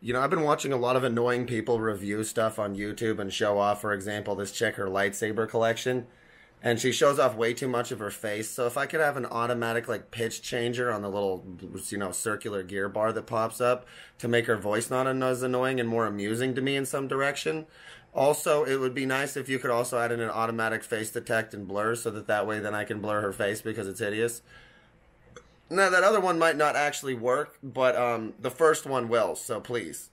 you know, I've been watching a lot of annoying people review stuff on YouTube and show off, for example, this chick her lightsaber collection. And she shows off way too much of her face. So if I could have an automatic like pitch changer on the little you know circular gear bar that pops up to make her voice not as annoying and more amusing to me in some direction. Also, it would be nice if you could also add in an automatic face detect and blur so that that way then I can blur her face because it's hideous. Now that other one might not actually work, but um, the first one will. So please,